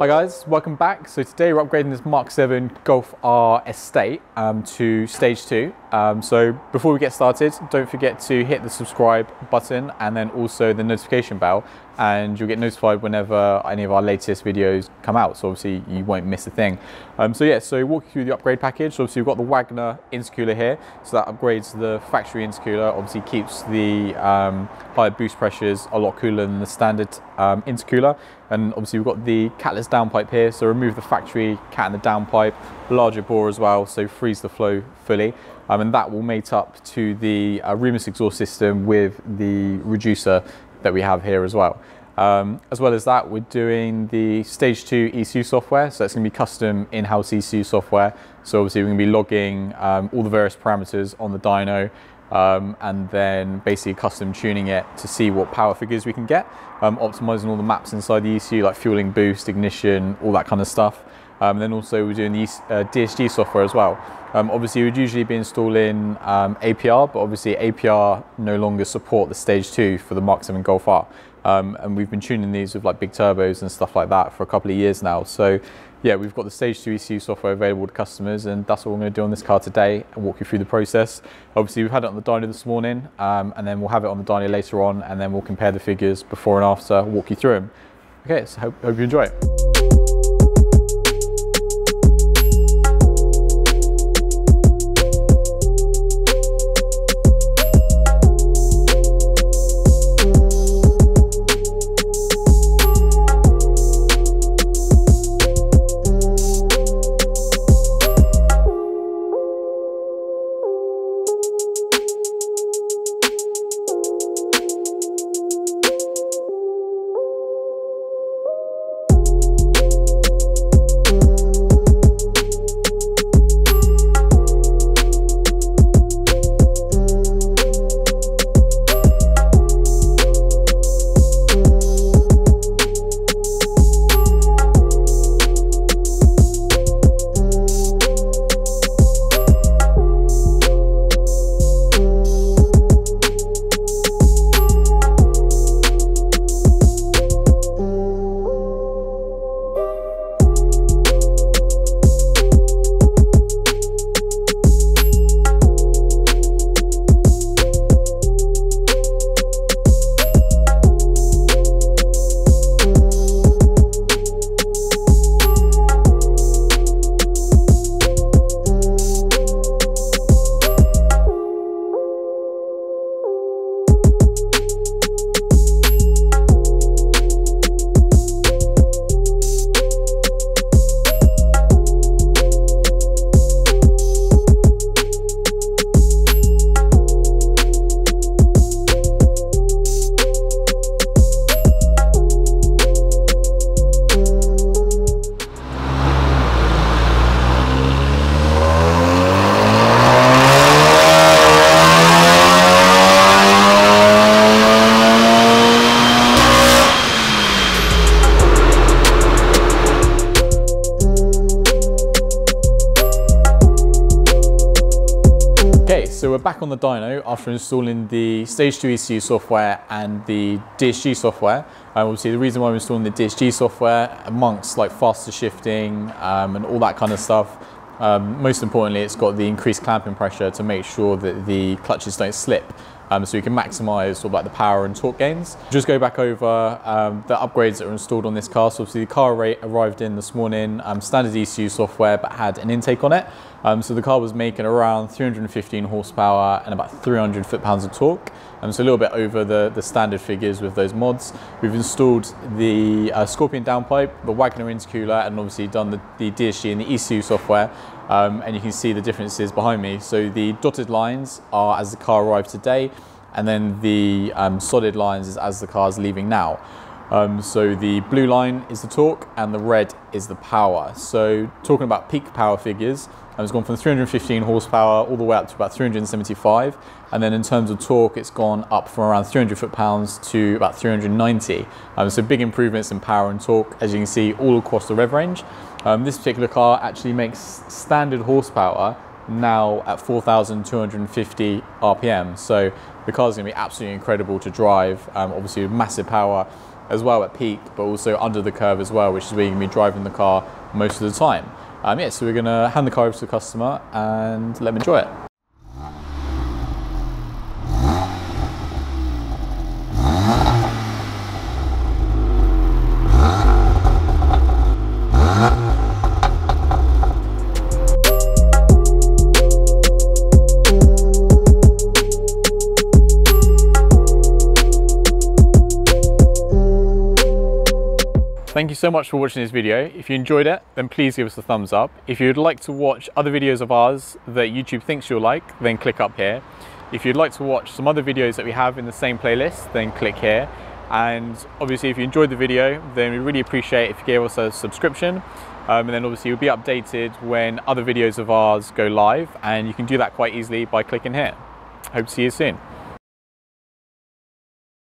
Hi guys, welcome back. So today we're upgrading this Mark 7 Golf R Estate um, to stage 2. Um, so before we get started, don't forget to hit the subscribe button and then also the notification bell and you'll get notified whenever any of our latest videos come out. So obviously you won't miss a thing. Um, so yeah, so walk you through the upgrade package. So obviously we've got the Wagner intercooler here. So that upgrades the factory intercooler, obviously keeps the um, higher boost pressures a lot cooler than the standard um, intercooler. And obviously we've got the catless downpipe here. So remove the factory cat in the downpipe, larger bore as well. So frees the flow fully. Um, and that will mate up to the uh, Remus exhaust system with the reducer that we have here as well. Um, as well as that, we're doing the stage two ECU software. So that's gonna be custom in-house ECU software. So obviously we're gonna be logging um, all the various parameters on the dyno um, and then basically custom tuning it to see what power figures we can get, um, optimizing all the maps inside the ECU like fueling boost, ignition, all that kind of stuff. Um, and then also we're doing the uh, DSG software as well. Um, obviously, we'd usually be installing um, APR, but obviously APR no longer support the stage two for the Mark 7 Golf R. Um, and we've been tuning these with like big turbos and stuff like that for a couple of years now. So yeah, we've got the stage two ECU software available to customers and that's what we're going to do on this car today and walk you through the process. Obviously, we've had it on the dyno this morning um, and then we'll have it on the dyno later on and then we'll compare the figures before and after, walk you through them. Okay, so hope, hope you enjoy it. So we're back on the dyno after installing the Stage 2 ECU software and the DSG software. Um, obviously the reason why we're installing the DSG software amongst like faster shifting um, and all that kind of stuff, um, most importantly it's got the increased clamping pressure to make sure that the clutches don't slip um, so you can maximize sort of like the power and torque gains. Just go back over um, the upgrades that are installed on this car. So obviously the car rate arrived in this morning, um, standard ECU software, but had an intake on it. Um, so the car was making around 315 horsepower and about 300 foot-pounds of torque. Um, so a little bit over the, the standard figures with those mods. We've installed the uh, Scorpion downpipe, the Wagner intercooler, and obviously done the, the DSG and the ECU software. Um, and you can see the differences behind me. So the dotted lines are as the car arrived today, and then the um, solid lines is as the car is leaving now. Um, so the blue line is the torque and the red is the power. So talking about peak power figures, um, it's gone from 315 horsepower all the way up to about 375. And then in terms of torque, it's gone up from around 300 foot-pounds to about 390. Um, so big improvements in power and torque, as you can see, all across the rev range. Um, this particular car actually makes standard horsepower now at 4,250 RPM. So the car is going to be absolutely incredible to drive. Um, obviously, massive power as well at peak, but also under the curve as well, which is where you're gonna be driving the car most of the time. Um, yeah, so we're gonna hand the car over to the customer and let them enjoy it. Thank you so much for watching this video. If you enjoyed it, then please give us a thumbs up. If you'd like to watch other videos of ours that YouTube thinks you'll like, then click up here. If you'd like to watch some other videos that we have in the same playlist, then click here. And obviously, if you enjoyed the video, then we really appreciate if you gave us a subscription. Um, and then obviously you'll be updated when other videos of ours go live. And you can do that quite easily by clicking here. Hope to see you soon.